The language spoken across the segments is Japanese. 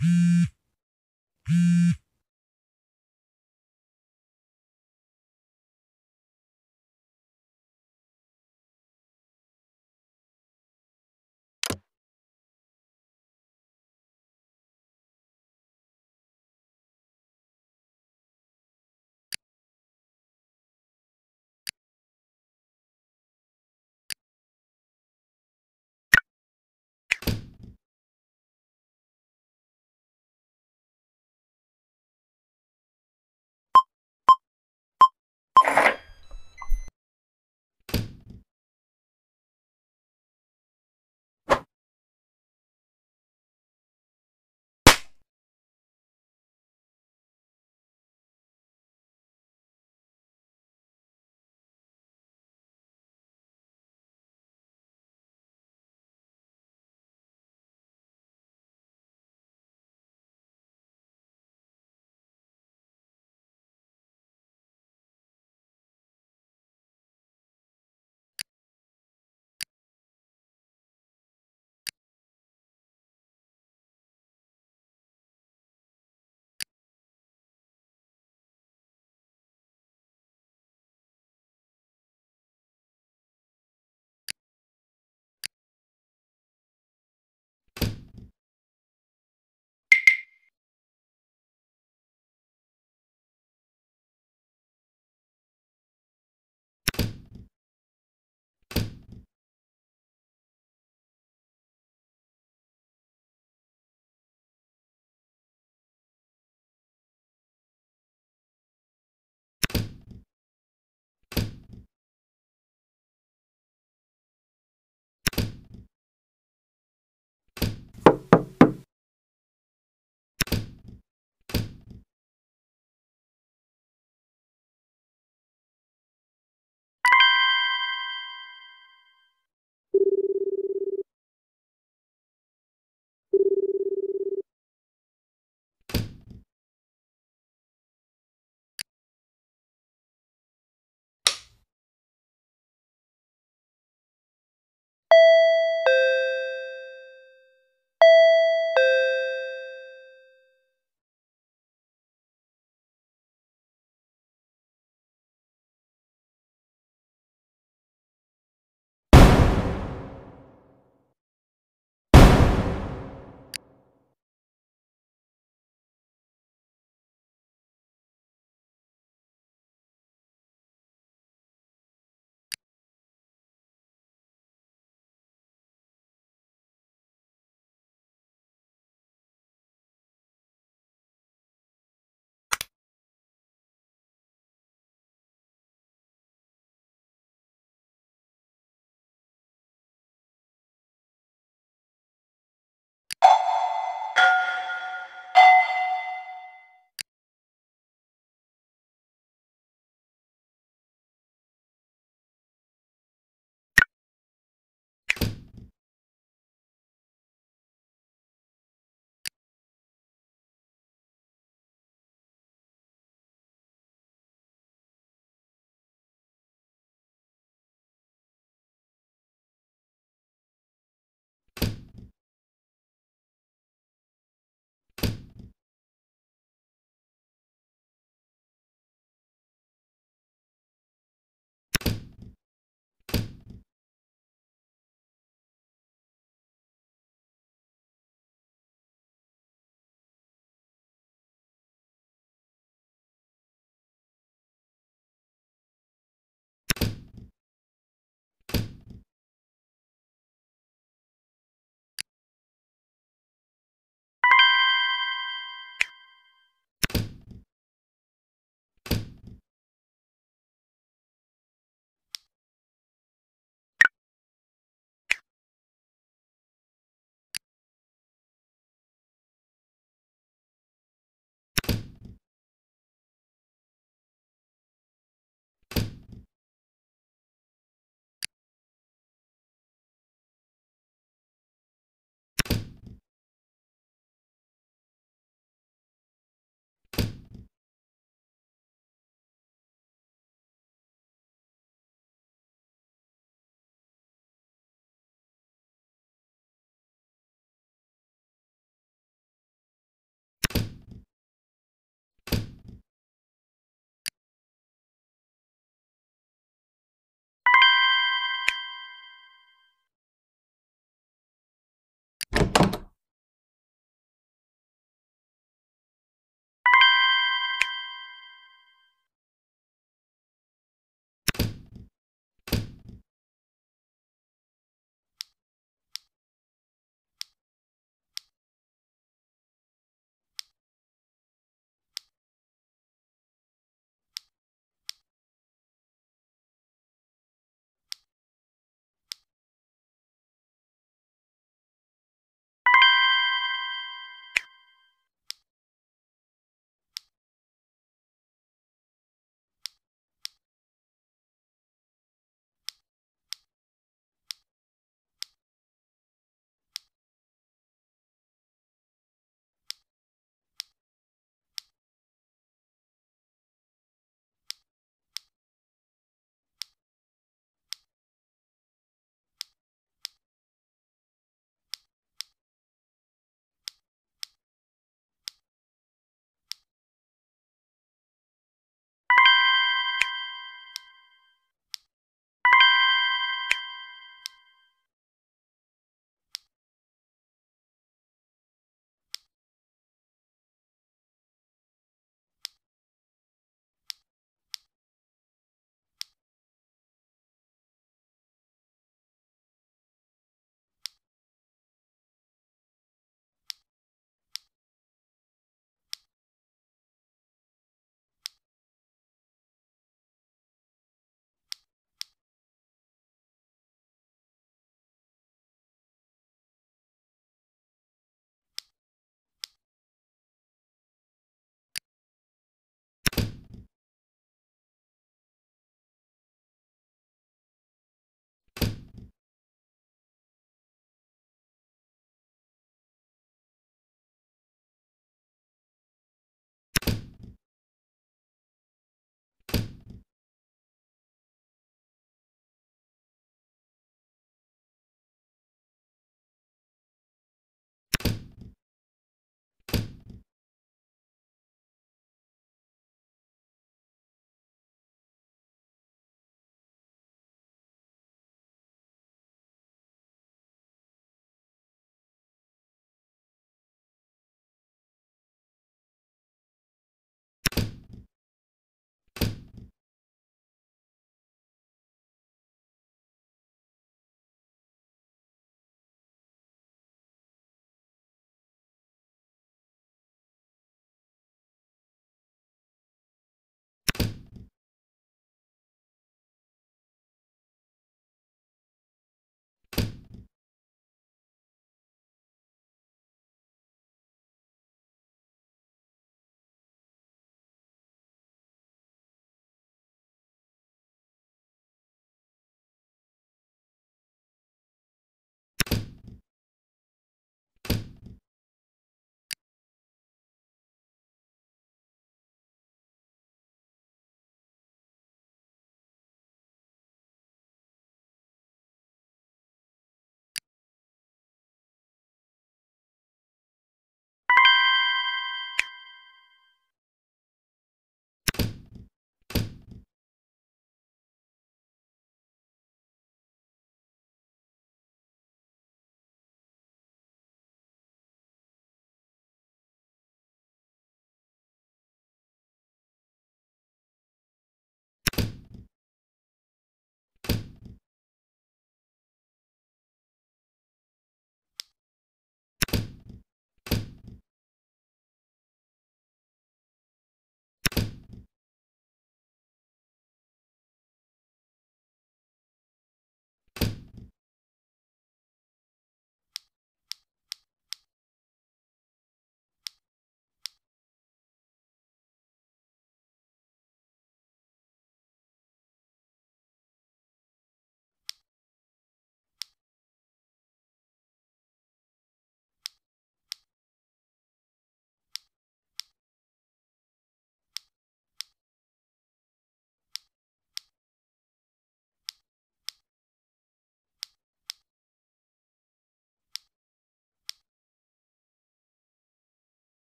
Beep.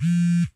Beep.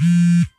Beep.